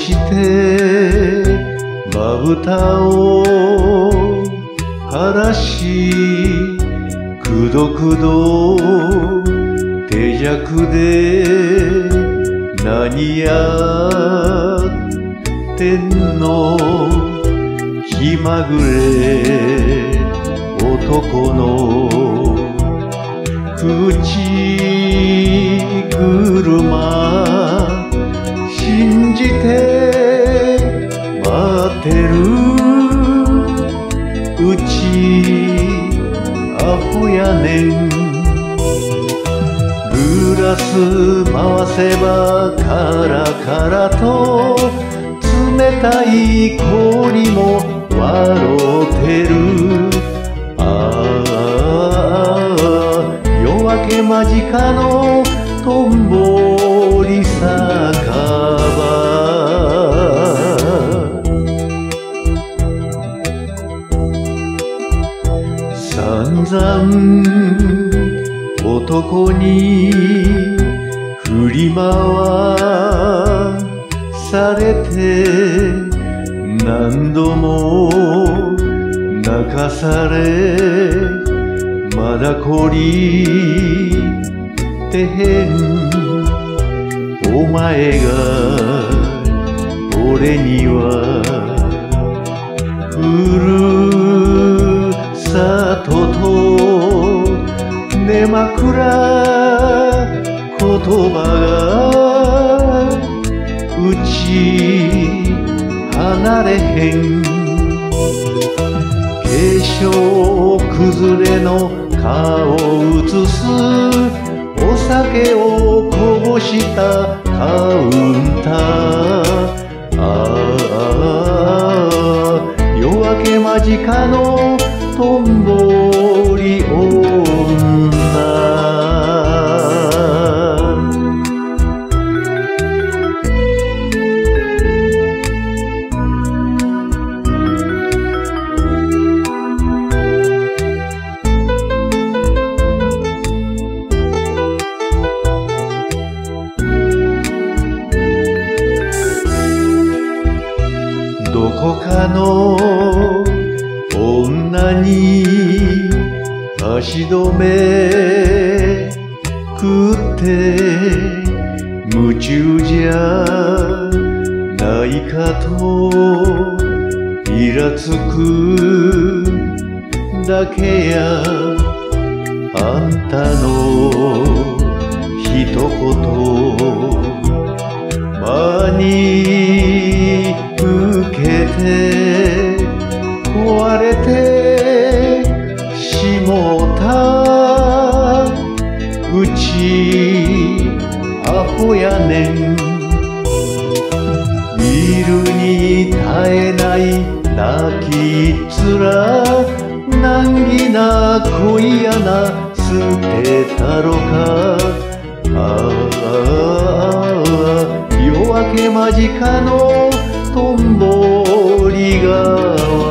してまぶたを晴らしくどくど手弱で何やってんの？気まぐれ男の口車信じててるうちアホやねん。グラス回せばカラカラと冷たい氷も笑うて散々男に振り回されて何度も泣かされまだ懲りてへんお前が俺には化粧崩れの顔を映す。お酒をこぼしたカウンター。こかの女に足止め食って夢中じゃないかとイラつくだけやあんたの一言真にて壊れてしもたうちアホやねん見るに耐えない泣き面難儀な恋やな捨てたろか。ああ夜明け間近のとんぼり川